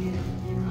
Yeah.